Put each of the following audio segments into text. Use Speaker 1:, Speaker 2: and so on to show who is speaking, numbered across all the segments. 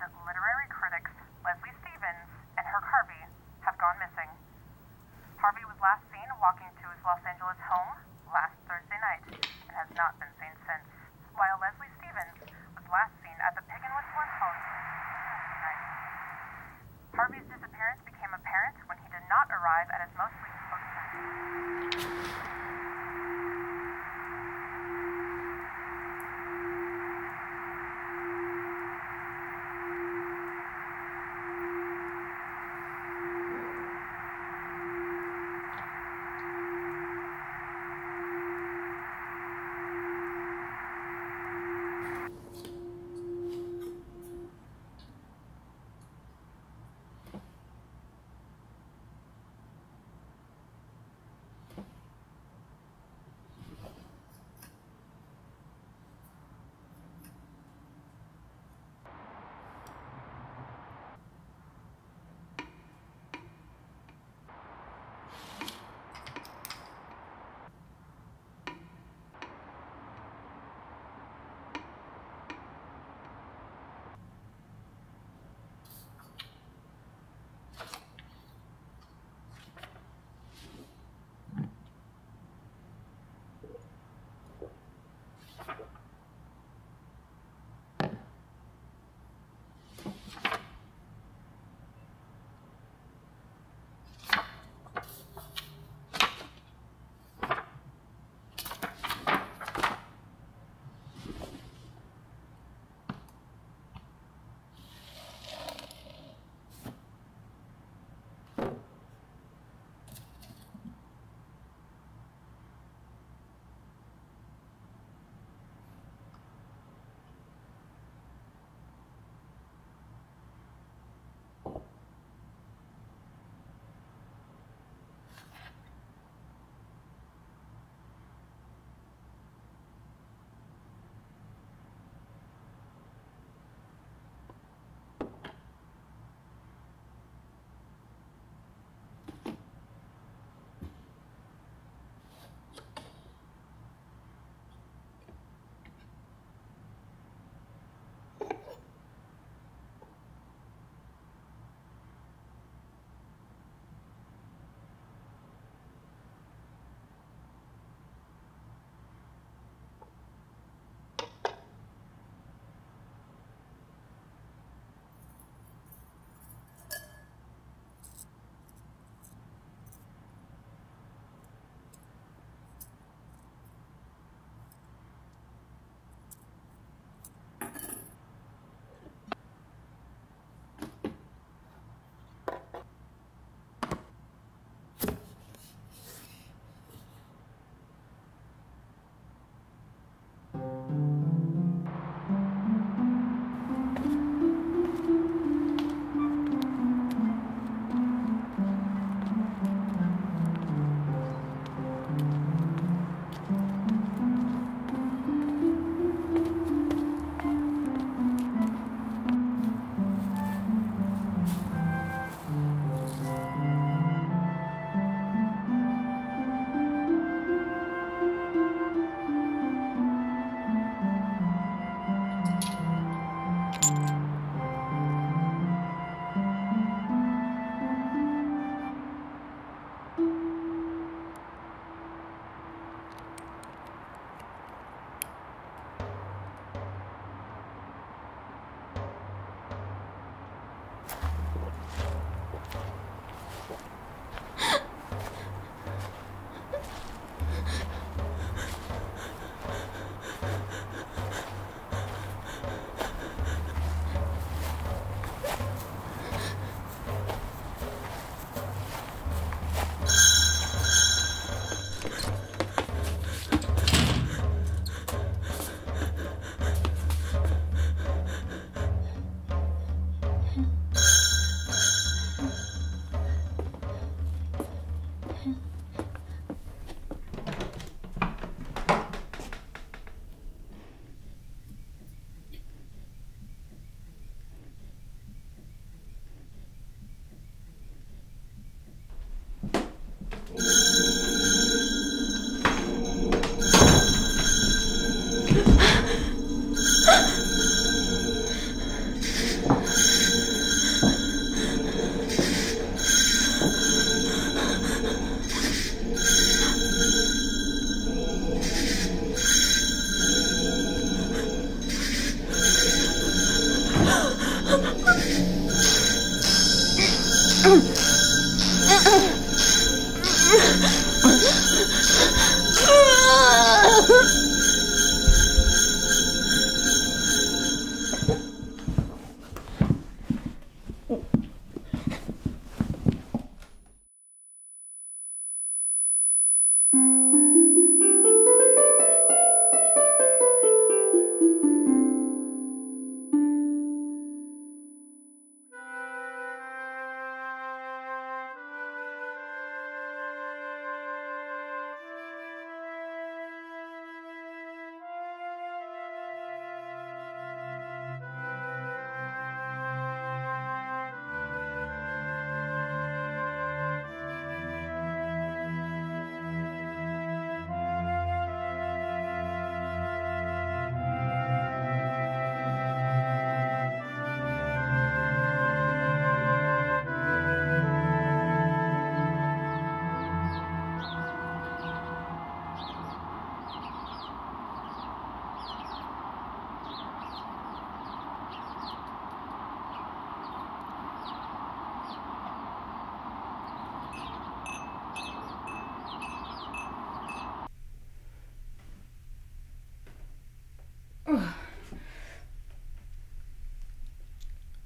Speaker 1: renowned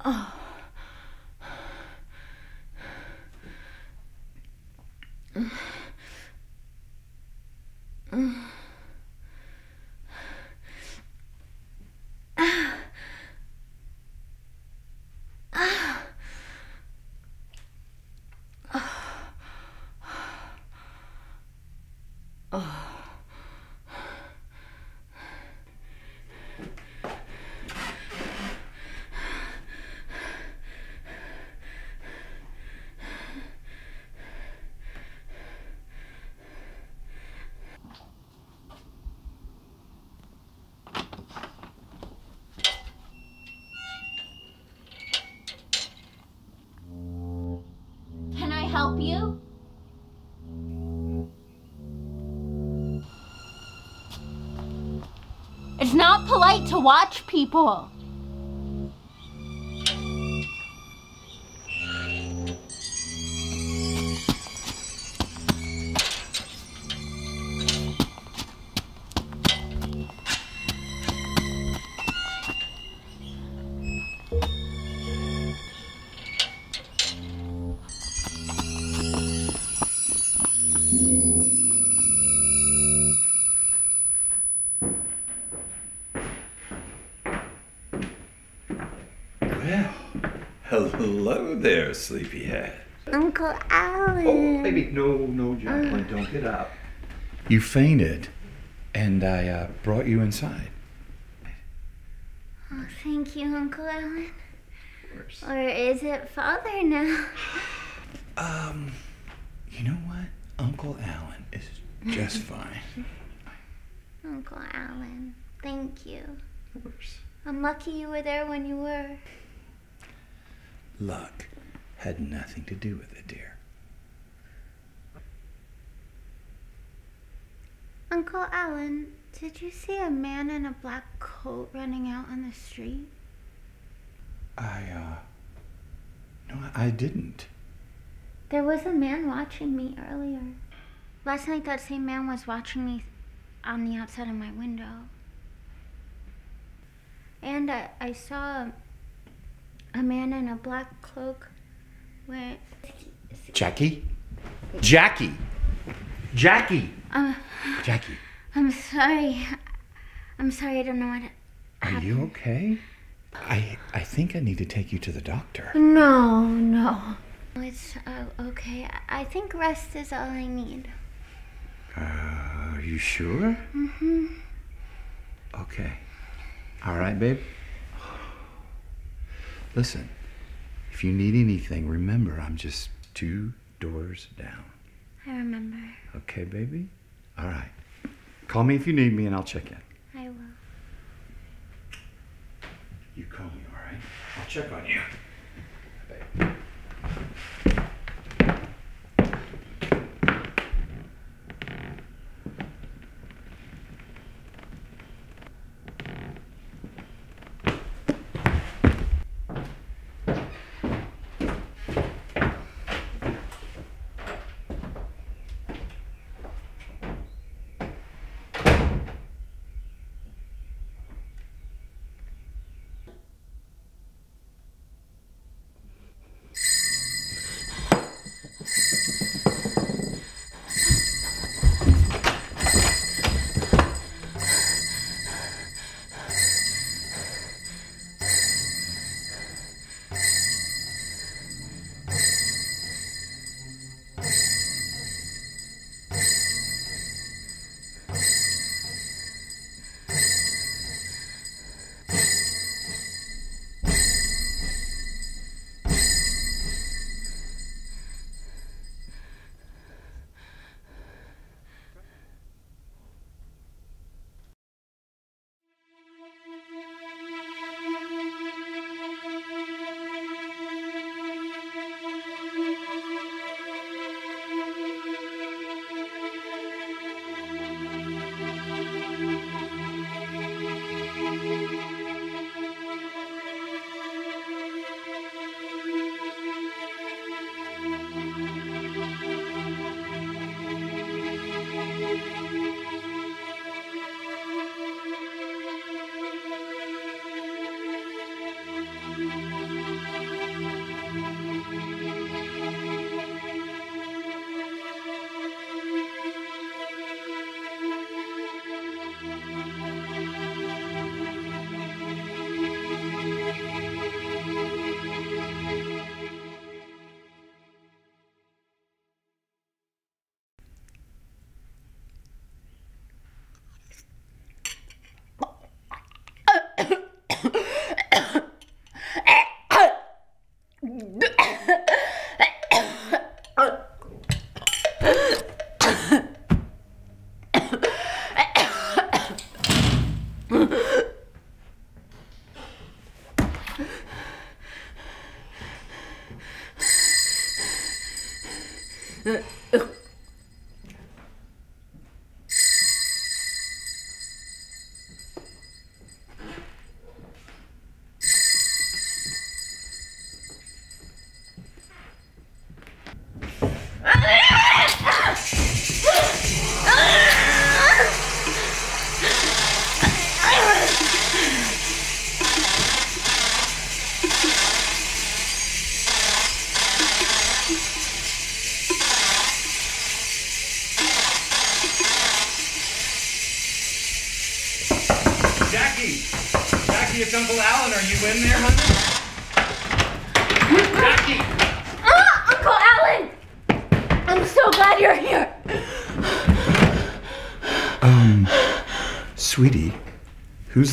Speaker 2: Can not polite to watch people.
Speaker 3: Hello there, sleepyhead.
Speaker 2: Uncle Alan.
Speaker 3: Oh, baby, no, no, Jacqueline, don't get up. You fainted, and I uh, brought you inside.
Speaker 2: Oh, thank you, Uncle Alan.
Speaker 3: Of course.
Speaker 2: Or is it Father now?
Speaker 3: Um, you know what? Uncle Alan is just fine.
Speaker 2: Uncle Alan, thank you.
Speaker 3: Of course.
Speaker 2: I'm lucky you were there when you were.
Speaker 3: Luck had nothing to do with it, dear.
Speaker 2: Uncle Alan, did you see a man in a black coat running out on the street?
Speaker 3: I, uh. No, I didn't.
Speaker 2: There was a man watching me earlier. Last night, that same man was watching me on the outside of my window. And I, I saw man in a black cloak with.
Speaker 3: Jackie? Jackie! Jackie!
Speaker 2: Uh,
Speaker 3: Jackie,
Speaker 2: I'm sorry. I'm sorry, I don't know what.
Speaker 3: are you okay? I I think I need to take you to the doctor.
Speaker 2: No, no. It's uh, okay. I- think rest is all I need.
Speaker 3: Uh, are you sure?
Speaker 2: Mm-hmm.
Speaker 3: Okay. All right, babe. Listen, if you need anything, remember I'm just two doors down.
Speaker 2: I remember.
Speaker 3: Okay, baby? All right. Call me if you need me and I'll check in.
Speaker 2: I will.
Speaker 3: You call me, all right? I'll check on you.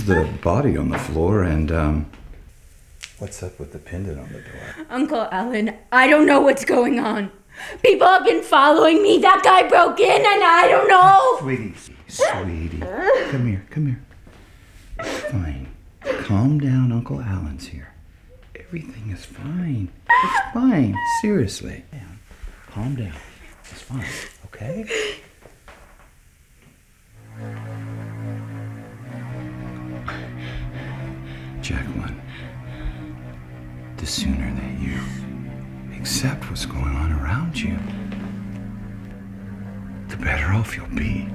Speaker 3: The body on the floor and, um, what's up with the pendant on the door?
Speaker 2: Uncle Alan, I don't know what's going on. People have been following me. That guy broke in and I don't know.
Speaker 3: Sweetie, sweetie, come here, come here. It's fine. Calm down, Uncle Alan's here. Everything is fine. It's fine. Seriously. Calm down. It's fine, okay? Jacqueline, the sooner that you accept what's going on around you, the better off you'll be.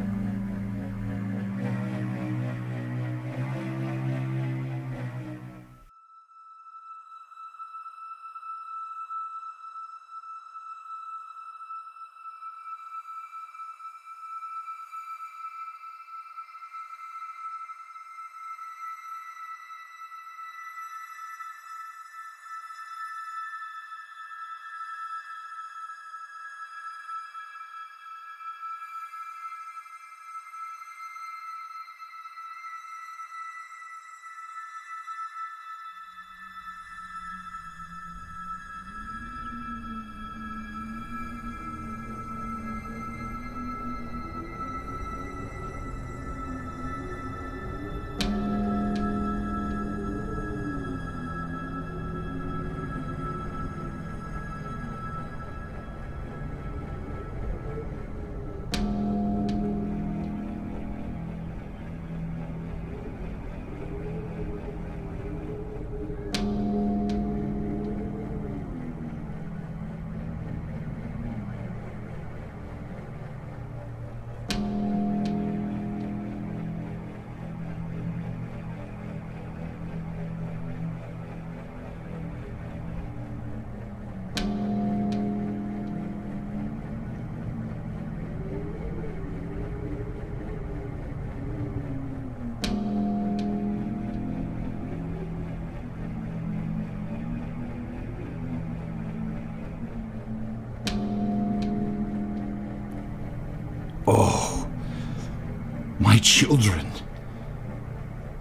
Speaker 3: Children,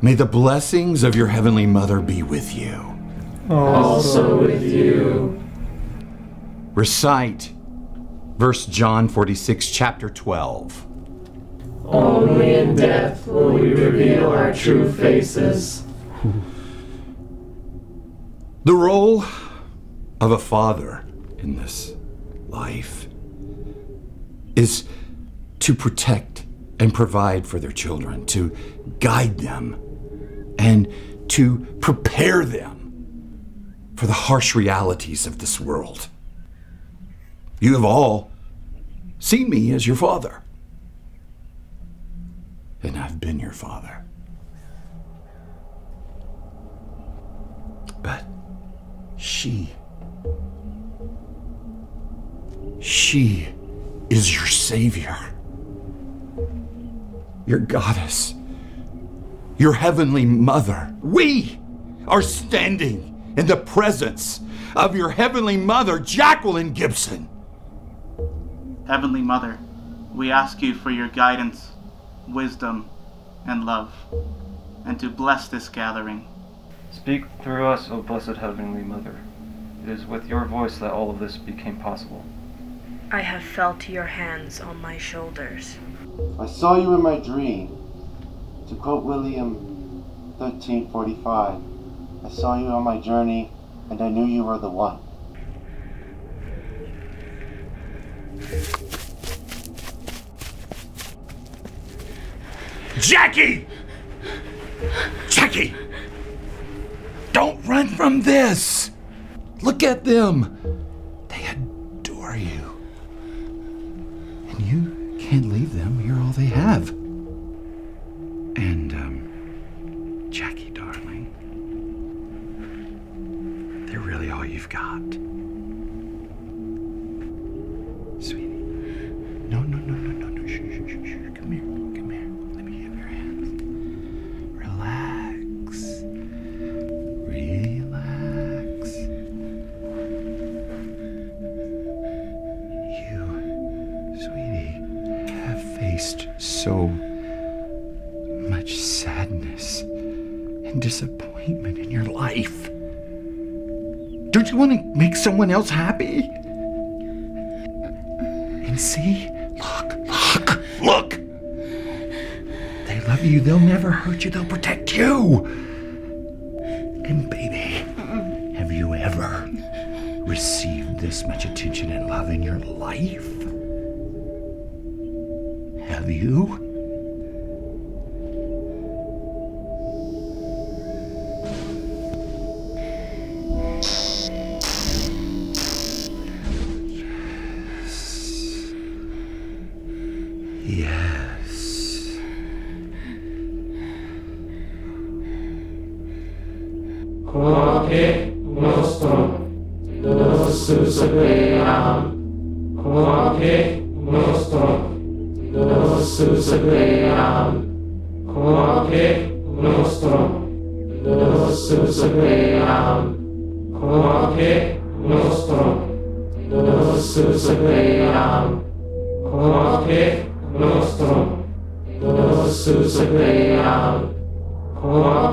Speaker 3: may the blessings of your Heavenly Mother be with you.
Speaker 4: Also with you.
Speaker 3: Recite verse John 46, chapter 12.
Speaker 4: Only in death will we reveal our true faces.
Speaker 3: The role of a father in this life is to protect and provide for their children, to guide them, and to prepare them for the harsh realities of this world. You have all seen me as your father, and I've been your father. But she, she is your savior, your goddess, your heavenly mother. We are standing in the presence of your heavenly mother, Jacqueline Gibson.
Speaker 5: Heavenly Mother, we ask you for your guidance, wisdom, and love, and to bless this gathering.
Speaker 6: Speak through us, O blessed Heavenly Mother. It is with your voice that all of this became possible.
Speaker 7: I have felt your hands on my shoulders.
Speaker 8: I saw you in my dream,
Speaker 7: To quote William 1345, I saw you on my journey and I knew you were the one.
Speaker 3: Jackie! Jackie! Don't run from this! Look at them! Have. Else happy? And see? Look, look, look! They love you. They'll never hurt you. They'll protect you. And baby, have you ever received this much attention and love in your life? Have you?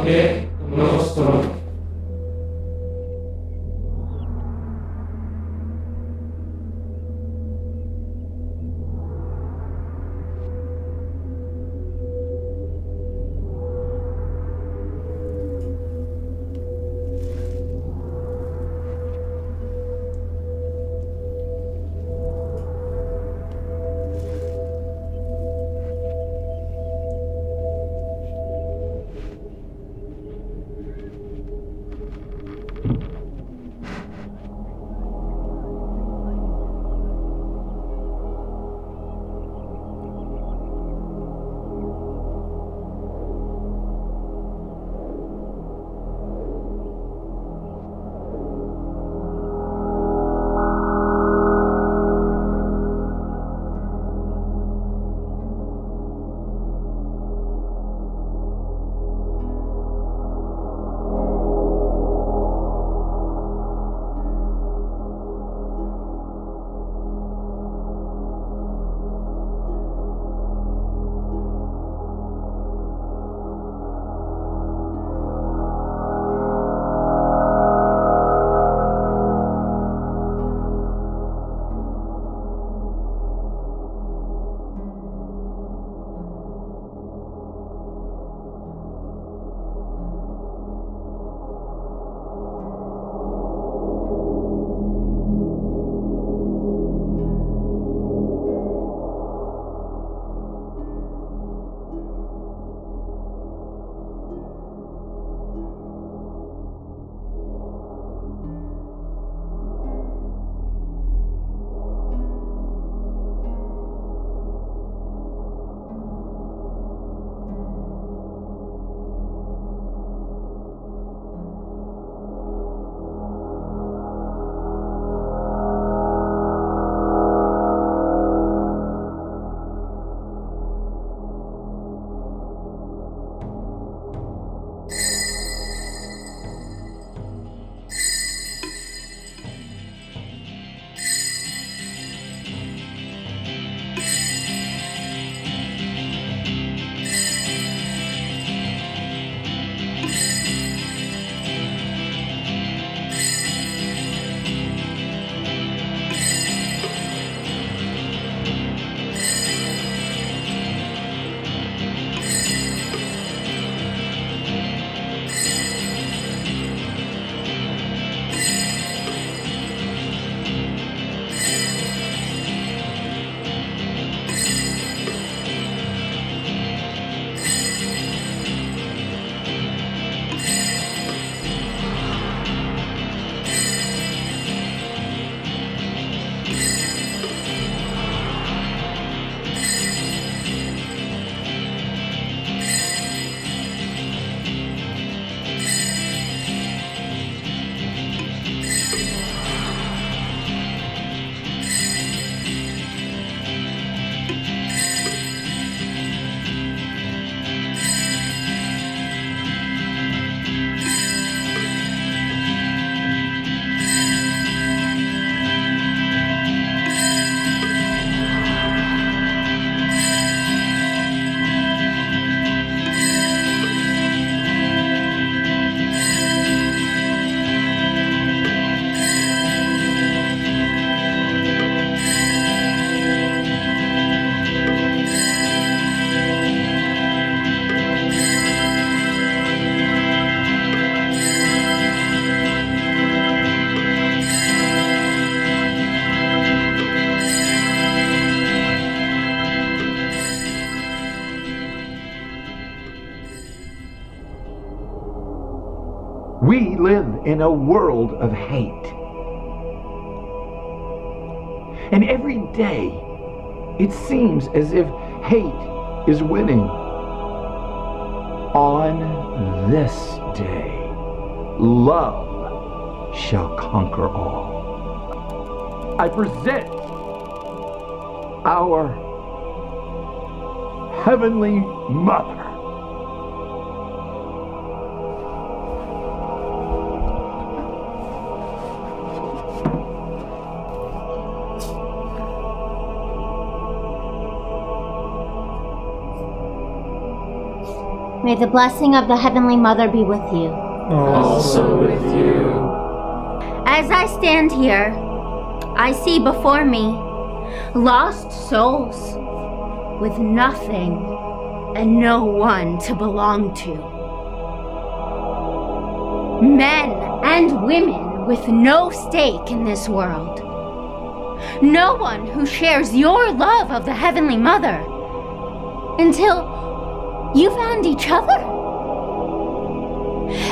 Speaker 3: 함께 in a world of hate. And every day, it seems as if hate is winning. On this day, love shall conquer all. I present our Heavenly Mother.
Speaker 2: May the blessing of the Heavenly Mother be with you.
Speaker 4: Also with you.
Speaker 2: As I stand here, I see before me lost souls with nothing and no one to belong to. Men and women with no stake in this world. No one who shares your love of the Heavenly Mother until you found each other.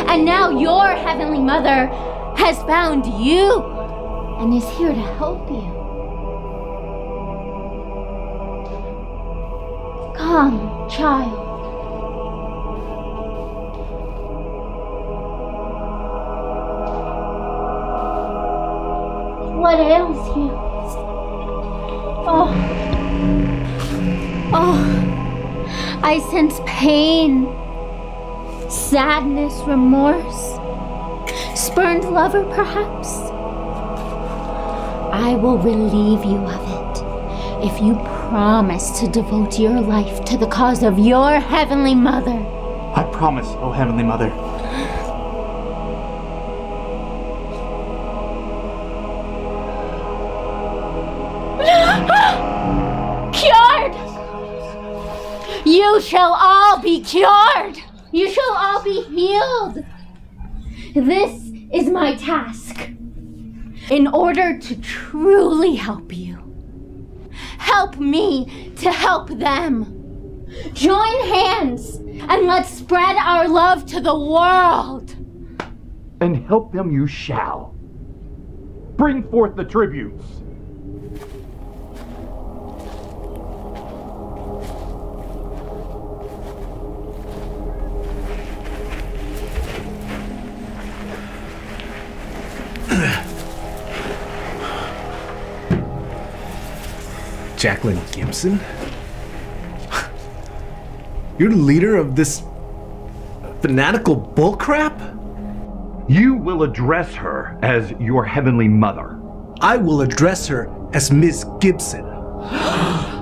Speaker 2: And now your Heavenly Mother has found you and is here to help you. Come, child. What ails you? Oh. Oh. I sense pain, sadness, remorse. Spurned lover, perhaps? I will relieve you of it if you promise to devote your life to the cause of your Heavenly Mother.
Speaker 5: I promise, O Heavenly Mother.
Speaker 2: Shall all be cured! You shall all be healed! This is my task. In order to truly help you, help me to help them. Join hands and let's spread our love to the world.
Speaker 3: And help them you shall. Bring forth the tributes.
Speaker 8: Jacqueline Gibson? You're the leader of this fanatical bullcrap?
Speaker 3: You will address her as your heavenly mother.
Speaker 8: I will address her as Miss Gibson.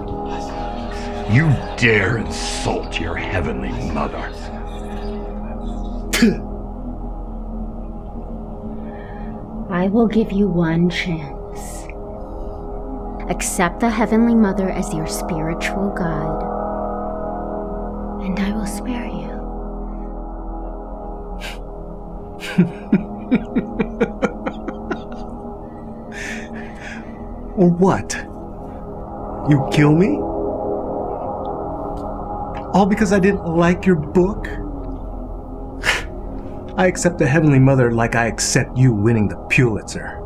Speaker 3: You dare insult your heavenly mother.
Speaker 2: I will give you one chance. Accept the Heavenly Mother as your spiritual guide, and I will spare you.
Speaker 8: Or what? You kill me? All because I didn't like your book? I accept the Heavenly Mother like I accept you winning the Pulitzer.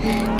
Speaker 8: 嗯。